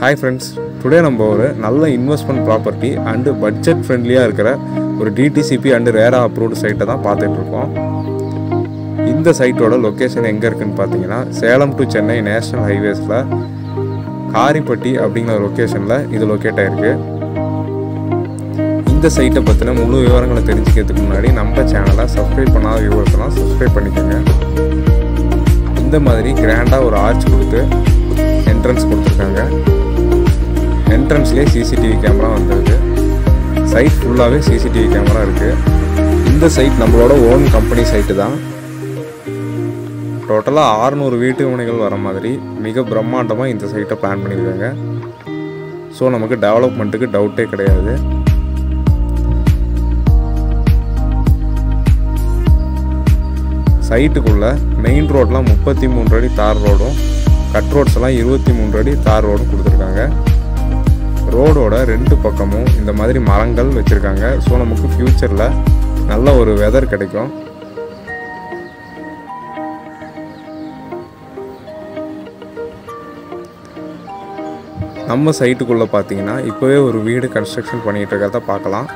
Hi friends today நம்ம ஒரு நல்ல இன்வெஸ்ட்மெண்ட் ப்ராப்பர்ட்டி அண்டு பட்ஜெட் ஃப்ரெண்ட்லியாக இருக்கிற ஒரு டிடிசிபி அண்டு ரேரா அப்ரூவ்டு சைட்டை தான் பார்த்துட்ருக்கோம். இந்த சைட்டோட லொக்கேஷன் எங்கே இருக்குதுன்னு பார்த்தீங்கன்னா சேலம் டு சென்னை நேஷ்னல் ஹைவேஸில் காரிப்பட்டி அப்படிங்கிற லொக்கேஷனில் இது லொக்கேட் ஆகிருக்கு இந்த சைட்டை பற்றின முழு விவரங்களை தெரிஞ்சுக்கிறதுக்கு முன்னாடி நம்ம சேனலை சப்ஸ்கிரைப் பண்ணாத வியூவர்ஸ்லாம் சப்ஸ்கிரைப் பண்ணிக்கோங்க. இந்த மாதிரி கிராண்டாக ஒரு ஆர்ச் கொடுத்து என்ட்ரன்ஸ் கொடுத்துருக்காங்க. என்ட்ரன்ஸ்லேயே சிசிடிவி கேமரா வந்திருக்கு. சைட் ஃபுல்லாகவே சிசிடிவி கேமரா இருக்குது இந்த சைட் நம்மளோட ஓன் கம்பெனி சைட்டு தான். டோட்டலாக ஆறுநூறு வீட்டு மனைகள் வர மாதிரி மிக பிரம்மாண்டமாக இந்த சைட்டை பிளான் பண்ணியிருக்காங்க. ஸோ நமக்கு டெவலப்மெண்ட்டுக்கு டவுட்டே கிடையாது. சைட்டுக்குள்ளே மெயின் ரோட்லாம் முப்பத்தி மூன்று அடி தார் ரோடும் கட் ரோட்ஸ் எல்லாம் இருபத்தி மூன்று அடி தார் ரோடும் கொடுத்துருக்காங்க. ரோடோட ரெண்டு பக்கமும் இந்த மாதிரி மரங்கள் வச்சுருக்காங்க. ஸோ நமக்கு ஃப்யூச்சரில் நல்ல ஒரு வெதர் கிடைக்கும். நம்ம சைட்டுக்குள்ளே பார்த்தீங்கன்னா இப்போவே ஒரு வீடு கன்ஸ்ட்ரக்ஷன் பண்ணிகிட்டு இருக்கிறத பார்க்கலாம்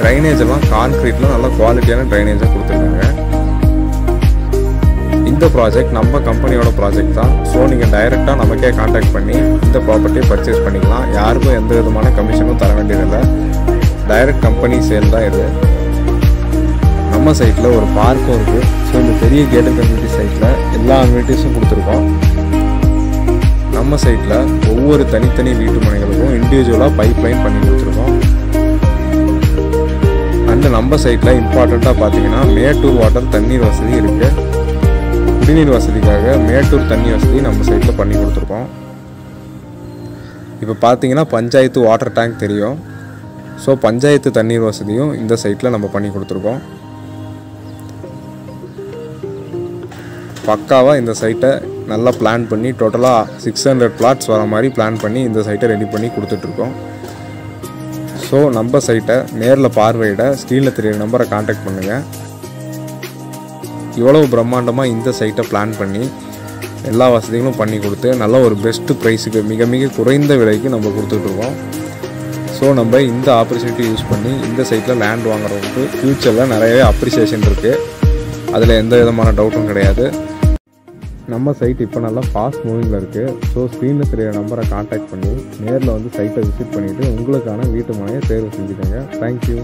ட்ரைனேஜ் எல்லாம் கான்க்ரீட்டில் நல்ல குவாலிட்டியான ட்ரைனேஜாக கொடுத்துருக்காங்க. இந்த ப்ராஜெக்ட் நம்ம கம்பெனியோட ப்ராஜெக்ட் தான். ஸோ நீங்கள் டைரெக்டாக நமக்கே காண்டாக்ட் பண்ணி இந்த ப்ராப்பர்ட்டியை பர்ச்சேஸ் பண்ணிக்கலாம். யாருக்கும் எந்த விதமான கமிஷனும் தர வேண்டியதில்லை. டைரக்ட் கம்பெனி சேல் தான் இது. நம்ம சைட்டில் ஒரு பார்க்கும் இருக்குது ஸோ இந்த பெரிய கேட்டட் கம்யூனிட்டி சைட்டில் எல்லா அம்யூனிட்டிஸும் கொடுத்துருக்கோம். நம்ம சைட்டில் ஒவ்வொரு தனித்தனி வீட்டு மனைகளுக்கும் இண்டிவிஜுவலாக பைப் லைன் பண்ணி கொடுத்துருக்கோம். அண்டு நம்ம சைட்டில் இம்பார்ட்டண்ட்டாக பார்த்தீங்கன்னா மேட்டூர் வாட்டர் தண்ணீர் வசதி இருக்குது குடிநீர் வசதிக்காக மேட்டூர் தண்ணி வசதி நம்ம சைட்டில் பண்ணி கொடுத்துருக்கோம். இப்போ பார்த்தீங்கன்னா பஞ்சாயத்து வாட்டர் டேங்க் தெரியும். ஸோ பஞ்சாயத்து தண்ணீர் வசதியும் இந்த சைட்டில் நம்ம பண்ணி கொடுத்துருக்கோம். பக்காவாக இந்த சைட்டை நல்லா பிளான் பண்ணி டோட்டலாக சிக்ஸ் ஹண்ட்ரட் பிளாட்ஸ் வர மாதிரி பிளான் பண்ணி இந்த சைட்டை ரெடி பண்ணி கொடுத்துட்ருக்கோம். ஸோ நம்ம சைட்டை நேரில் பார்வையிட ஸ்க்ரீனில் தெரியிற நம்பரை காண்டாக்ட் பண்ணுங்கள் இவ்வளவு பிரம்மாண்டமாக இந்த சைட்டை பிளான் பண்ணி எல்லா வசதிகளும் பண்ணி கொடுத்து நல்ல ஒரு பெஸ்ட்டு ப்ரைஸுக்கு மிக மிக குறைந்த விலைக்கு நம்ம கொடுத்துட்ருக்கோம் ஸோ நம்ம இந்த ஆப்பர்ச்சுனிட்டி யூஸ் பண்ணி இந்த சைட்டில் லேண்ட் வாங்குறவங்களுக்கு ஃப்யூச்சரில் நிறையவே அப்ரிசியேஷன் இருக்குது அதில் எந்த விதமான டவுட்டும் கிடையாது. நம்ம சைட் இப்போ நல்லா ஃபாஸ்ட் மூவிங்கில் இருக்குது ஸோ ஸ்க்ரீனில் தெரியிற நம்பரை காண்டாக்ட் பண்ணி நேரில் வந்து சைட்டை விசிட் பண்ணிவிட்டு உங்களுக்கான வீட்டு மனையை தேர்வு செஞ்சுக்கோங்க. தேங்க்யூ